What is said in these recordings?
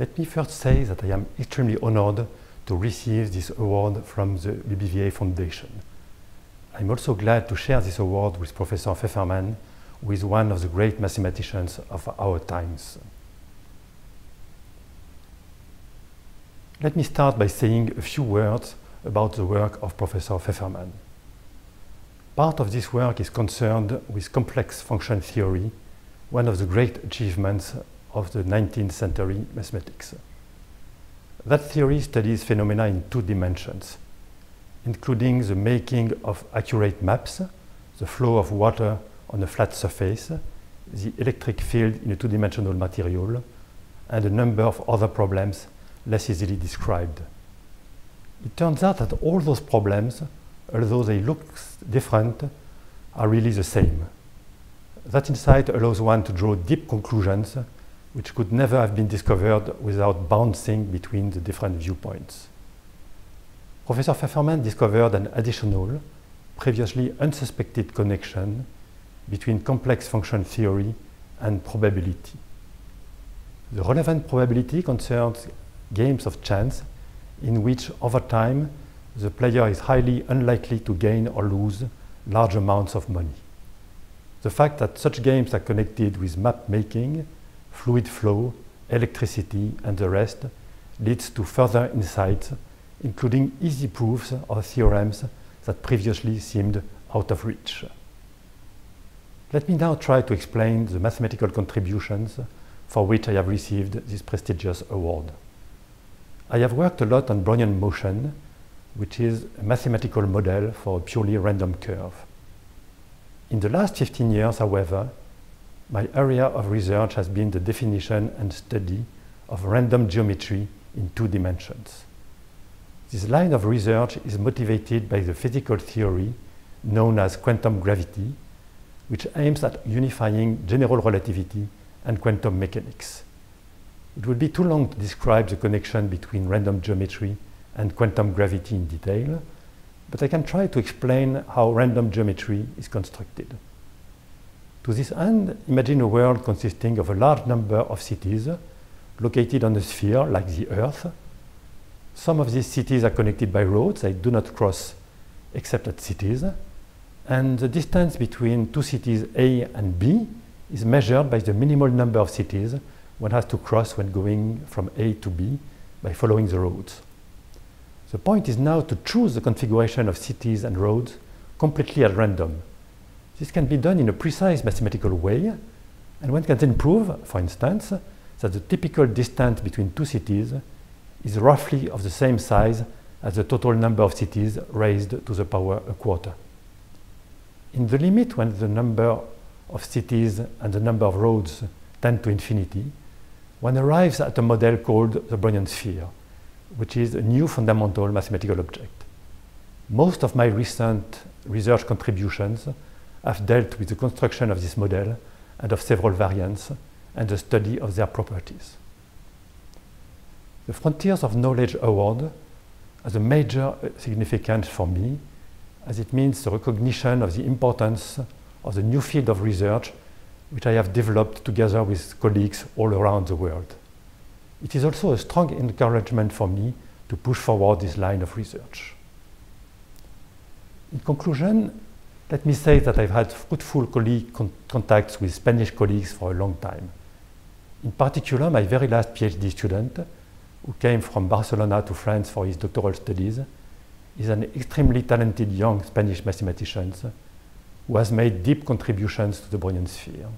Let me first say that I am extremely honored to receive this award from the BBVA Foundation. I'm also glad to share this award with Professor Fefferman, who is one of the great mathematicians of our times. Let me start by saying a few words about the work of Professor Fefferman. Part of this work is concerned with complex function theory, one of the great achievements of the 19th century mathematics. That theory studies phenomena in two dimensions, including the making of accurate maps, the flow of water on a flat surface, the electric field in a two-dimensional material, and a number of other problems less easily described. It turns out that all those problems, although they look different, are really the same. That insight allows one to draw deep conclusions which could never have been discovered without bouncing between the different viewpoints. Professor Fefferman discovered an additional, previously unsuspected connection between complex function theory and probability. The relevant probability concerns games of chance in which over time the player is highly unlikely to gain or lose large amounts of money. The fact that such games are connected with map making fluid flow, electricity, and the rest leads to further insights, including easy proofs or theorems that previously seemed out of reach. Let me now try to explain the mathematical contributions for which I have received this prestigious award. I have worked a lot on Brownian motion, which is a mathematical model for a purely random curve. In the last 15 years, however, my area of research has been the definition and study of random geometry in two dimensions. This line of research is motivated by the physical theory known as quantum gravity, which aims at unifying general relativity and quantum mechanics. It would be too long to describe the connection between random geometry and quantum gravity in detail, but I can try to explain how random geometry is constructed. To this end, imagine a world consisting of a large number of cities located on a sphere like the Earth. Some of these cities are connected by roads. They do not cross except at cities. And the distance between two cities A and B is measured by the minimal number of cities one has to cross when going from A to B by following the roads. The point is now to choose the configuration of cities and roads completely at random this can be done in a precise mathematical way, and one can then prove, for instance, that the typical distance between two cities is roughly of the same size as the total number of cities raised to the power a quarter. In the limit when the number of cities and the number of roads tend to infinity, one arrives at a model called the Brownian sphere, which is a new fundamental mathematical object. Most of my recent research contributions have dealt with the construction of this model and of several variants and the study of their properties. The Frontiers of Knowledge Award has a major significance for me as it means the recognition of the importance of the new field of research which I have developed together with colleagues all around the world. It is also a strong encouragement for me to push forward this line of research. In conclusion, let me say that I've had fruitful colleague con contacts with Spanish colleagues for a long time. In particular, my very last PhD student, who came from Barcelona to France for his doctoral studies, is an extremely talented young Spanish mathematician who has made deep contributions to the Brownian sphere.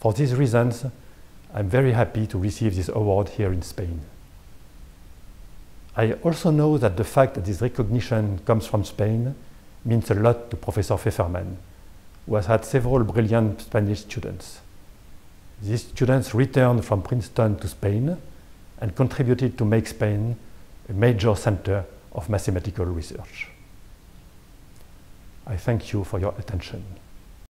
For these reasons, I'm very happy to receive this award here in Spain. I also know that the fact that this recognition comes from Spain means a lot to Professor Fefferman, who has had several brilliant Spanish students. These students returned from Princeton to Spain and contributed to make Spain a major center of mathematical research. I thank you for your attention.